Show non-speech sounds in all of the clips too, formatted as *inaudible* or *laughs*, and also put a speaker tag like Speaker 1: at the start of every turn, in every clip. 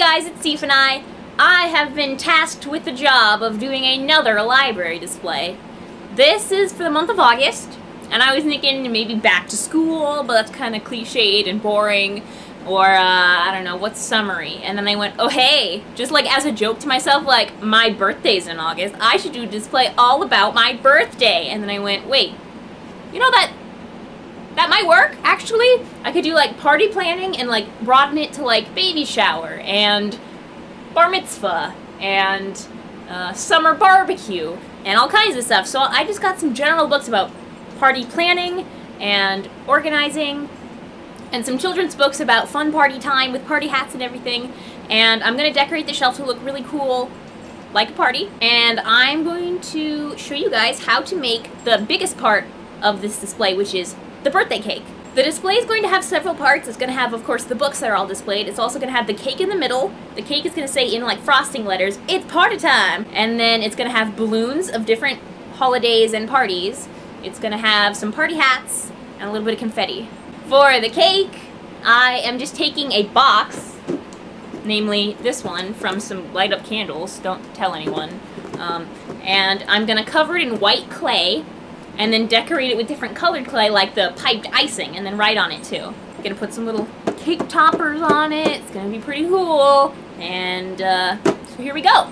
Speaker 1: guys, it's Steefeni. I have been tasked with the job of doing another library display. This is for the month of August, and I was thinking maybe back to school, but that's kind of cliched and boring, or uh, I don't know, what's summery? And then I went, oh hey, just like as a joke to myself, like my birthday's in August, I should do a display all about my birthday. And then I went, wait, you know that that might work. Actually i could do like party planning and like broaden it to like baby shower and bar mitzvah and uh, summer barbecue and all kinds of stuff. So i just got some general books about party planning and organizing and some children's books about fun party time with party hats and everything. And i'm going to decorate the shelf to look really cool like a party. And i'm going to show you guys how to make the biggest part of this display which is the birthday cake. The display is going to have several parts. It's going to have, of course, the books that are all displayed. It's also going to have the cake in the middle. The cake is going to say in like frosting letters, it's party time. And then it's going to have balloons of different holidays and parties. It's going to have some party hats and a little bit of confetti. For the cake, I am just taking a box, namely this one, from some light up candles. Don't tell anyone. Um, and I'm going to cover it in white clay and then decorate it with different colored clay like the piped icing and then write on it too. I'm gonna put some little cake toppers on it. It's gonna be pretty cool. And uh, so here we go.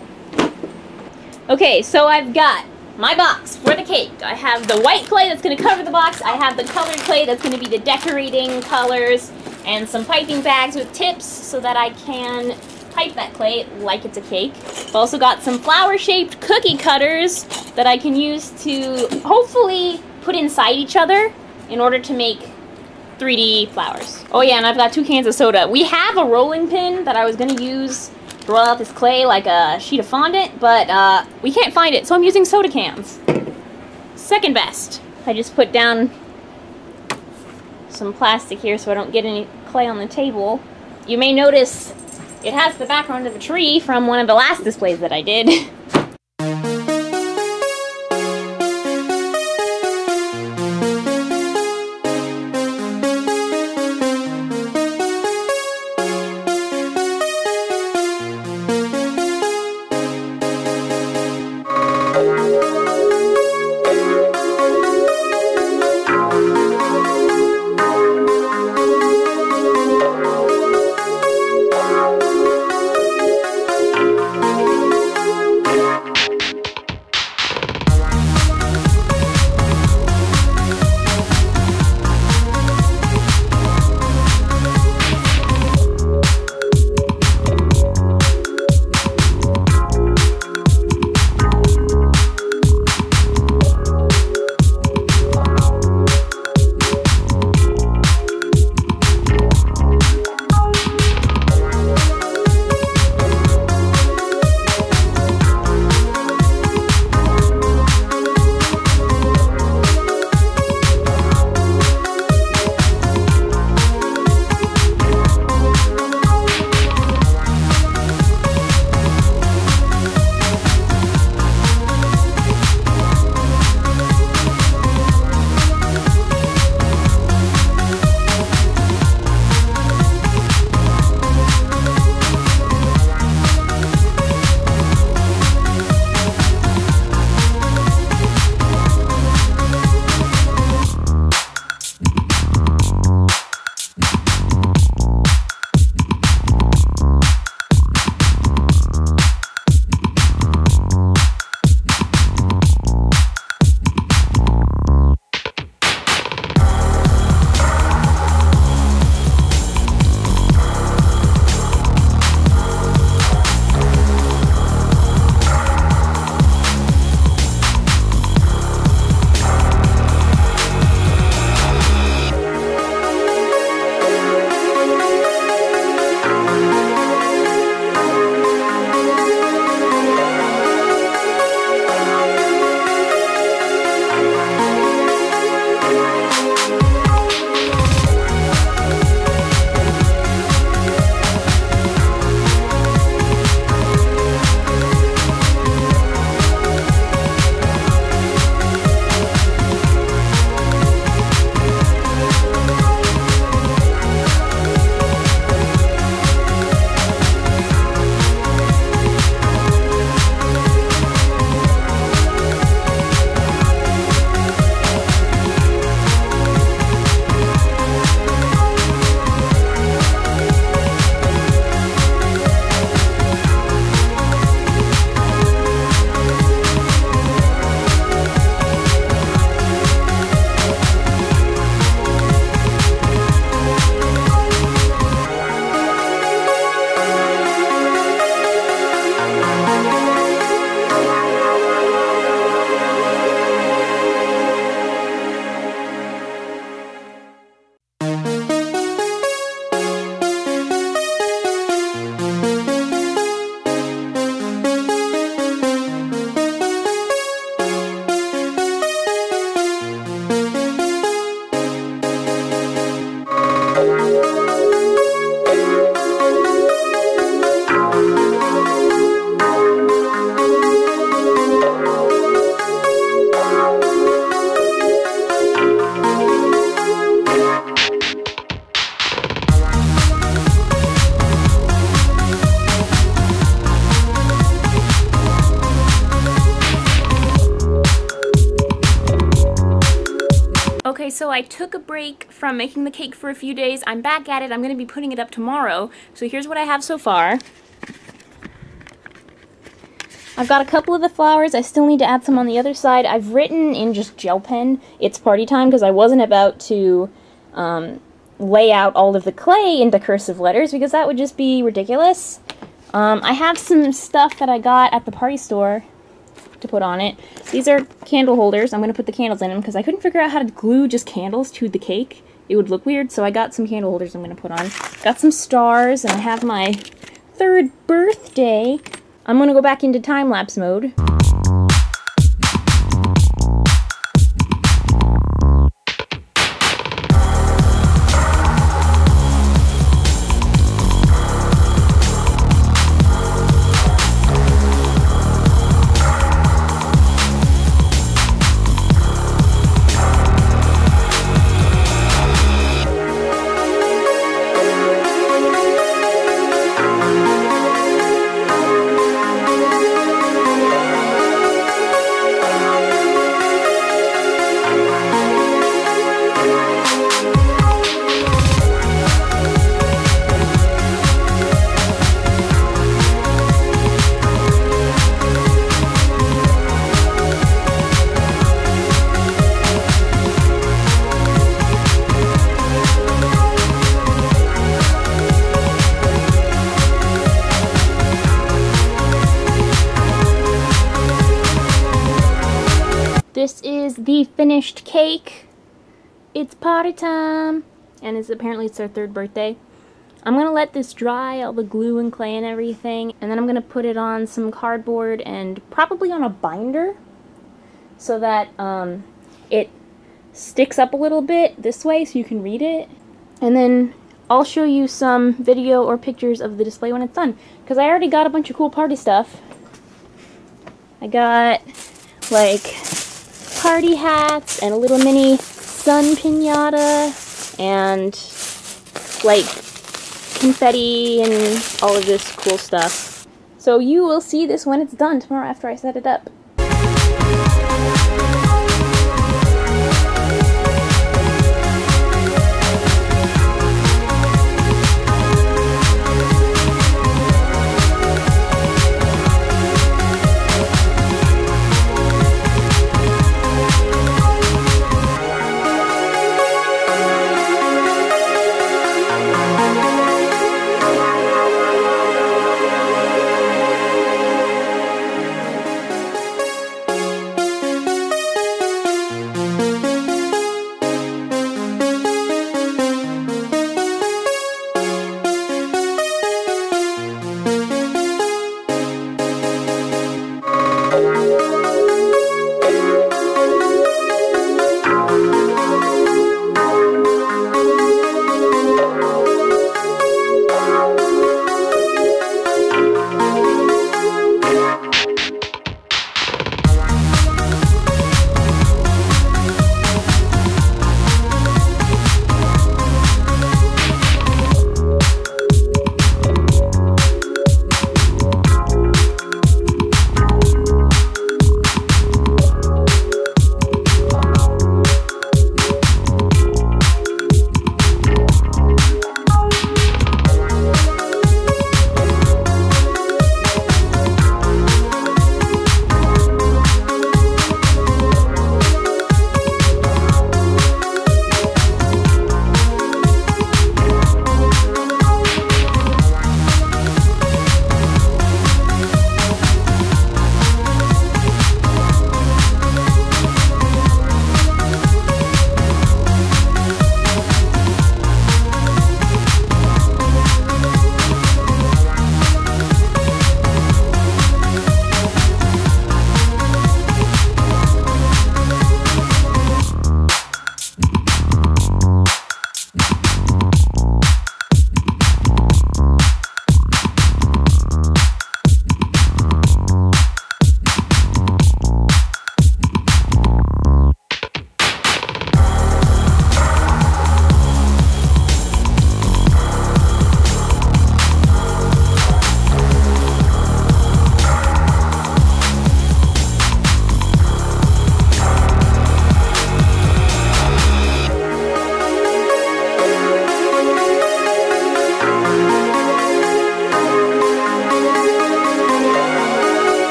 Speaker 1: Okay, so I've got my box for the cake. I have the white clay that's gonna cover the box. I have the colored clay that's gonna be the decorating colors and some piping bags with tips so that I can pipe that clay like it's a cake. I've also got some flower-shaped cookie cutters that I can use to hopefully put inside each other in order to make 3D flowers. Oh yeah, and I've got two cans of soda. We have a rolling pin that I was going to use to roll out this clay like a sheet of fondant, but uh, we can't find it, so I'm using soda cans. Second best. I just put down some plastic here so I don't get any clay on the table. You may notice it has the background of a tree from one of the last displays that I did. *laughs* I took a break from making the cake for a few days. I'm back at it. I'm going to be putting it up tomorrow. So here's what I have so far. I've got a couple of the flowers. I still need to add some on the other side. I've written in just gel pen, it's party time, because I wasn't about to um, lay out all of the clay into cursive letters, because that would just be ridiculous. Um, I have some stuff that I got at the party store to put on it. These are candle holders. I'm going to put the candles in them, because I couldn't figure out how to glue just candles to the cake. It would look weird, so I got some candle holders I'm going to put on. Got some stars, and I have my third birthday I'm going to go back into time-lapse mode. This is the finished cake. It's party time. And it's apparently it's their third birthday. I'm going to let this dry, all the glue and clay and everything, and then I'm going to put it on some cardboard and probably on a binder so that um, it sticks up a little bit this way so you can read it. And then I'll show you some video or pictures of the display when it's done. Because I already got a bunch of cool party stuff. I got, like, party hats and a little mini sun pinata and like confetti and all of this cool stuff. So you will see this when it's done tomorrow after I set it up.